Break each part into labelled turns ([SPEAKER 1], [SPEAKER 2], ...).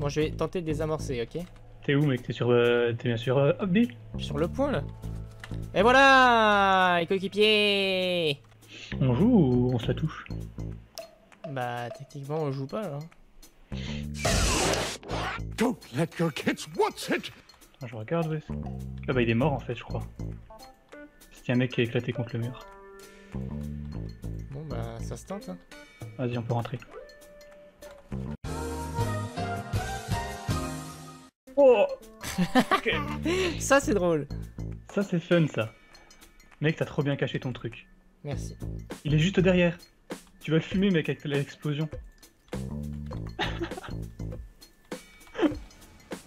[SPEAKER 1] Bon, je vais tenter de désamorcer, ok
[SPEAKER 2] T'es où, mec T'es sur. euh, T'es bien sûr. Euh, hop, B
[SPEAKER 1] Je suis sur le point là. Et voilà Les coéquipiers
[SPEAKER 2] On joue ou on se la touche
[SPEAKER 1] Bah, techniquement, on joue pas là.
[SPEAKER 3] Don't let your kids watch it.
[SPEAKER 2] Attends, Je regarde, ouais. Ah bah, il est mort en fait, je crois. C'était un mec qui a éclaté contre le mur.
[SPEAKER 1] Bon, bah, ça se tente. Hein.
[SPEAKER 2] Vas-y, on peut rentrer. Oh
[SPEAKER 1] Ça, c'est drôle.
[SPEAKER 2] Ça, c'est fun, ça. Mec, t'as trop bien caché ton truc.
[SPEAKER 1] Merci.
[SPEAKER 2] Il est juste derrière. Tu vas le fumer, mec, avec l'explosion.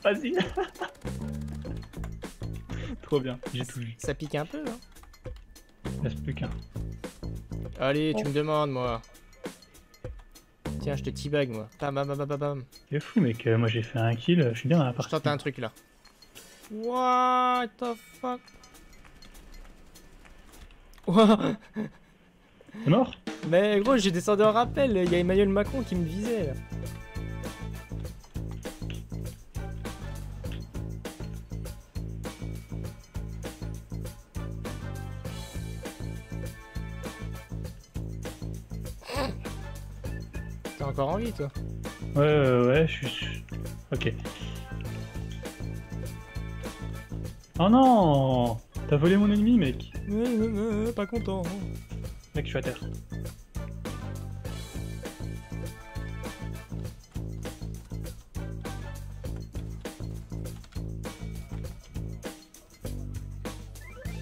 [SPEAKER 2] Vas-y. Trop bien, j'ai tout vu.
[SPEAKER 1] Ça pique un peu, hein
[SPEAKER 2] Il reste plus qu'un.
[SPEAKER 1] Allez, tu me demandes, moi. Tiens, je te teabag, moi. Bam, bam, bam, bam, bam.
[SPEAKER 2] C'est fou, mec. euh, Moi, j'ai fait un kill. Je suis bien dans la
[SPEAKER 1] Je
[SPEAKER 2] partie.
[SPEAKER 1] tente un truc là. What the fuck?
[SPEAKER 2] C'est mort?
[SPEAKER 1] Mais gros, j'ai descendu en rappel, il y a Emmanuel Macron qui me visait là. T'as encore envie toi
[SPEAKER 2] Ouais, ouais, ouais, je suis. Ok. Oh non T'as volé mon ennemi, mec.
[SPEAKER 1] Pas content.
[SPEAKER 2] Mec, je suis à terre.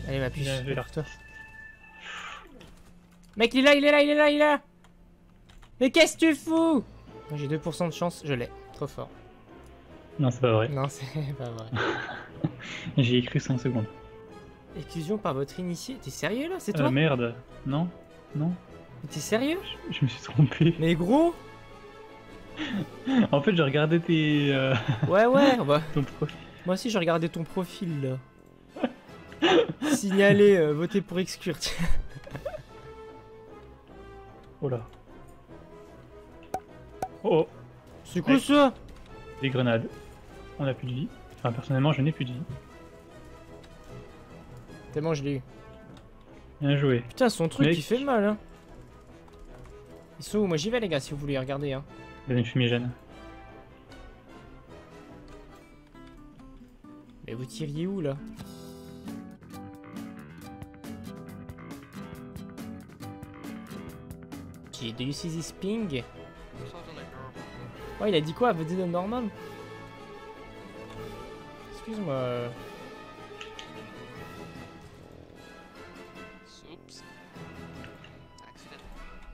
[SPEAKER 1] Allez ma puce. Mec, il est là, il est là, il est là, il est là Mais qu'est-ce que tu fous? J'ai 2% de chance, je l'ai. Trop fort.
[SPEAKER 2] Non, c'est pas vrai.
[SPEAKER 1] Non, c'est pas vrai.
[SPEAKER 2] J'y ai cru 5 secondes.
[SPEAKER 1] Exclusion par votre initié. T'es sérieux là? C'est
[SPEAKER 2] Euh,
[SPEAKER 1] toi?
[SPEAKER 2] merde. Non Non
[SPEAKER 1] T'es sérieux?
[SPEAKER 2] Je me suis trompé.
[SPEAKER 1] Mais gros
[SPEAKER 2] En fait, j'ai regardé tes. euh,
[SPEAKER 1] Ouais, ouais, bah,
[SPEAKER 2] ton profil.
[SPEAKER 1] moi aussi j'ai regardé ton profil là. Signaler, euh, voter pour exclure.
[SPEAKER 2] Oh là. Oh,
[SPEAKER 1] C'est quoi ça
[SPEAKER 2] des grenades. On a plus de vie. Enfin, personnellement, je n'ai plus de vie.
[SPEAKER 1] Tellement je l'ai eu.
[SPEAKER 2] Bien joué.
[SPEAKER 1] Putain, son truc
[SPEAKER 2] Mec.
[SPEAKER 1] il fait mal hein. Ils sont où Moi j'y vais les gars si vous voulez regarder hein.
[SPEAKER 2] Donne une fumigène.
[SPEAKER 1] Mais vous tiriez où là? J'ai do you see this ping Ouais, il a dit quoi Vous dites normal? Excuse-moi.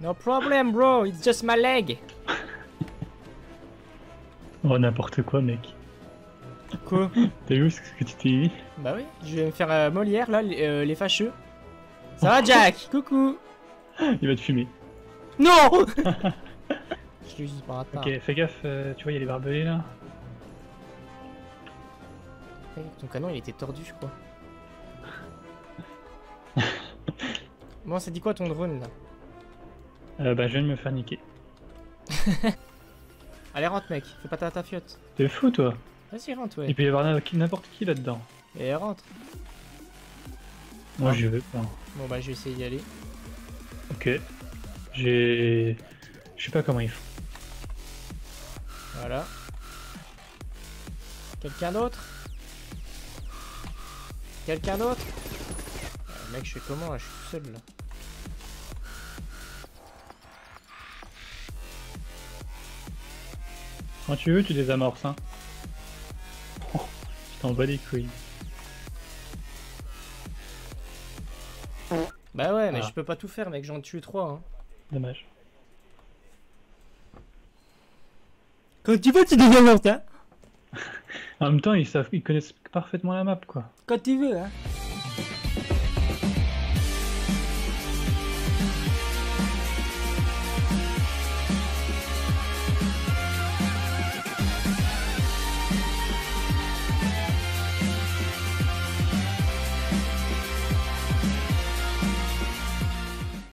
[SPEAKER 1] No problem, bro. It's just my leg.
[SPEAKER 2] Oh, n'importe quoi, mec.
[SPEAKER 1] Quoi?
[SPEAKER 2] T'as vu ce que tu t'es dit?
[SPEAKER 1] Bah oui, je vais me faire euh, Molière là, les, euh, les fâcheux. Ça va, Jack? Coucou.
[SPEAKER 2] Il va te fumer.
[SPEAKER 1] Non juste par hasard.
[SPEAKER 2] Ok, fais gaffe, euh, tu vois, il y a les barbelés là.
[SPEAKER 1] Ton canon il était tordu, je crois. bon, ça dit quoi ton drone là?
[SPEAKER 2] Euh, bah, je viens de me faire niquer.
[SPEAKER 1] Allez, rentre, mec. Fais pas ta tafiote.
[SPEAKER 2] T'es fou, toi
[SPEAKER 1] Vas-y, rentre, ouais.
[SPEAKER 2] Il peut y avoir n'importe qui là-dedans.
[SPEAKER 1] Et rentre.
[SPEAKER 2] Moi,
[SPEAKER 1] Ah.
[SPEAKER 2] je veux pas.
[SPEAKER 1] Bon, bah, je vais essayer d'y aller.
[SPEAKER 2] Ok. J'ai. Je sais pas comment ils font.
[SPEAKER 1] Voilà. Quelqu'un d'autre? Quelqu'un d'autre? Euh, Mec, je fais comment? Là Je suis tout seul là.
[SPEAKER 2] Quand tu veux, tu désamorces, hein. Oh, je t'en bats les couilles.
[SPEAKER 1] Bah ouais, mais
[SPEAKER 2] Ah.
[SPEAKER 1] je peux pas tout faire, mec. J'en tue trois. Hein.
[SPEAKER 2] Dommage.
[SPEAKER 1] Quand tu veux, tu deviens mortel. Hein.
[SPEAKER 2] En même temps, ils, savent, ils connaissent parfaitement la map, quoi.
[SPEAKER 1] Quand tu veux, hein.